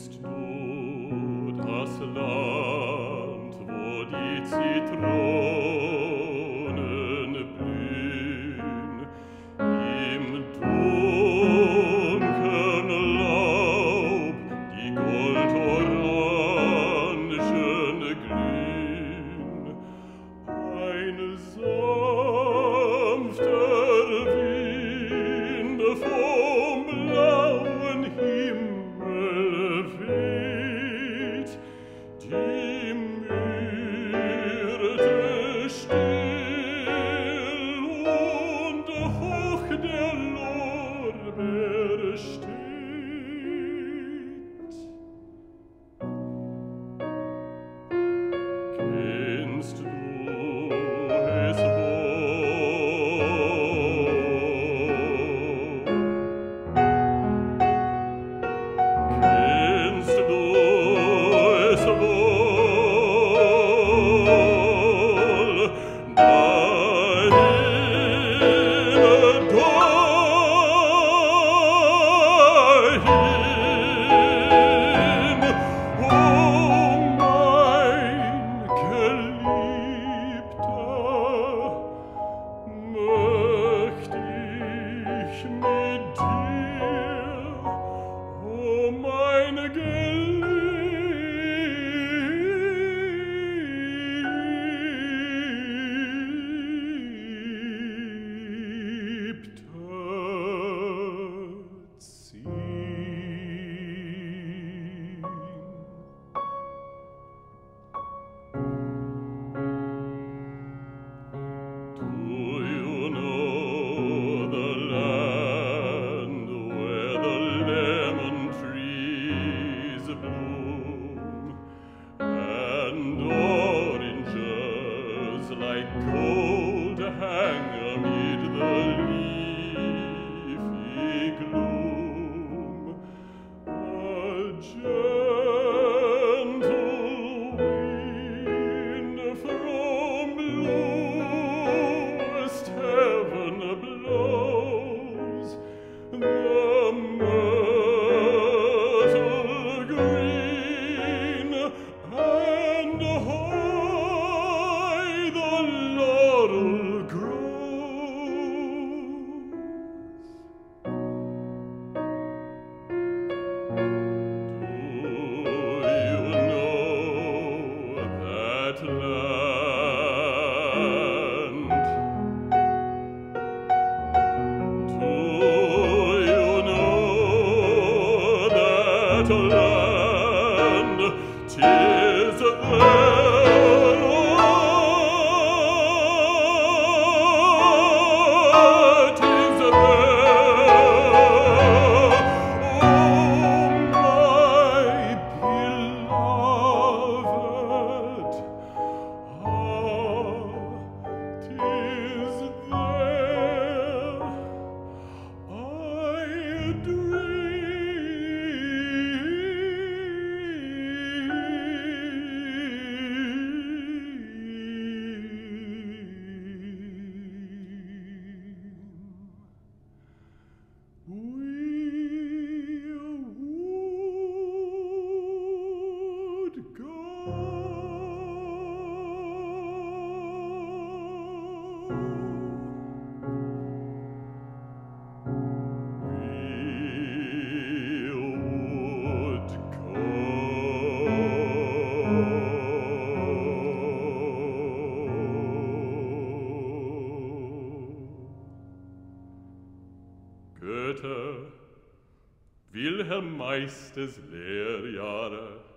kennst du das Land, wo die Zitronen hang tis Wilhelm Meistes Lehrjahre.